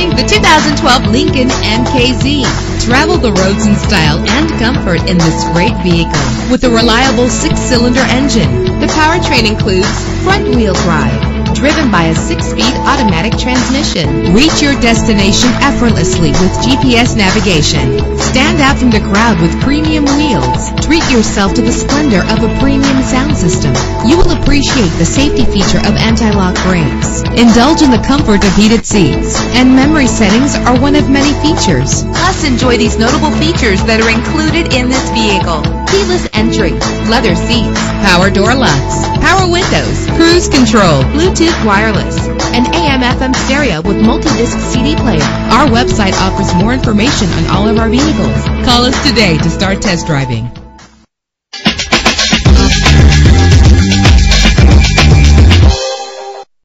2012 Lincoln MKZ. Travel the roads in style and comfort in this great vehicle with a reliable six-cylinder engine. The powertrain includes front-wheel drive driven by a six-speed automatic transmission. Reach your destination effortlessly with GPS navigation. Stand out from the crowd with premium wheels. Treat yourself to the splendor of a premium sound system. Appreciate the safety feature of anti-lock brakes. Indulge in the comfort of heated seats. And memory settings are one of many features. Plus, enjoy these notable features that are included in this vehicle. Keyless entry, leather seats, power door locks, power windows, cruise control, Bluetooth wireless, and AM FM stereo with multi-disc CD player. Our website offers more information on all of our vehicles. Call us today to start test driving.